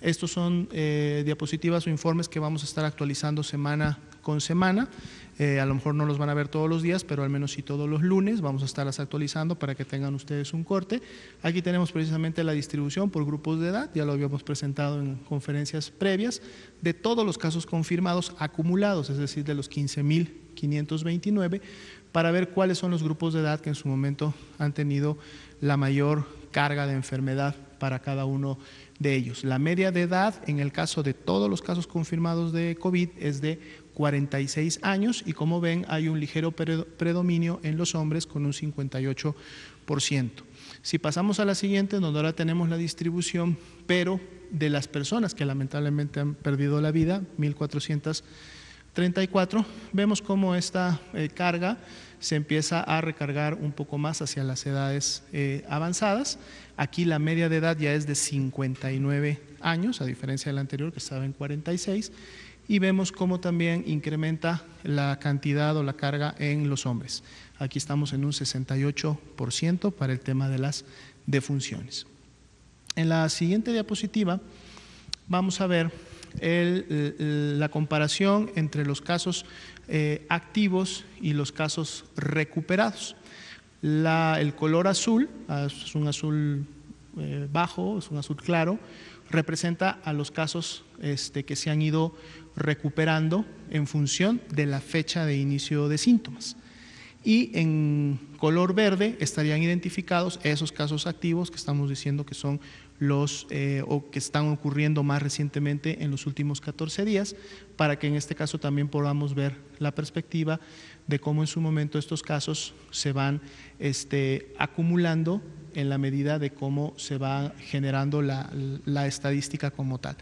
Estos son eh, diapositivas o informes que vamos a estar actualizando semana con semana. Eh, a lo mejor no los van a ver todos los días, pero al menos sí todos los lunes vamos a estarlas actualizando para que tengan ustedes un corte. Aquí tenemos precisamente la distribución por grupos de edad, ya lo habíamos presentado en conferencias previas, de todos los casos confirmados acumulados, es decir, de los 15.529, para ver cuáles son los grupos de edad que en su momento han tenido la mayor carga de enfermedad para cada uno de ellos. La media de edad en el caso de todos los casos confirmados de COVID es de 46 años y como ven hay un ligero predominio en los hombres con un 58%. Si pasamos a la siguiente, donde ahora tenemos la distribución, pero de las personas que lamentablemente han perdido la vida, 1434, vemos cómo esta eh, carga se empieza a recargar un poco más hacia las edades eh, avanzadas. Aquí la media de edad ya es de 59 años, a diferencia del anterior que estaba en 46, y vemos cómo también incrementa la cantidad o la carga en los hombres. Aquí estamos en un 68% para el tema de las defunciones. En la siguiente diapositiva vamos a ver la comparación entre los casos eh, activos y los casos recuperados. el color azul, ah, es un azul eh, bajo, es un azul claro, representa a los casos este, que se han ido recuperando en función de la fecha de inicio de síntomas. Y en color verde estarían identificados esos casos activos que estamos diciendo que son los eh, o que están ocurriendo más recientemente en los últimos 14 días, para que en este caso también podamos ver la perspectiva de cómo en su momento estos casos se van este, acumulando en la medida de cómo se va generando la estadística como tal.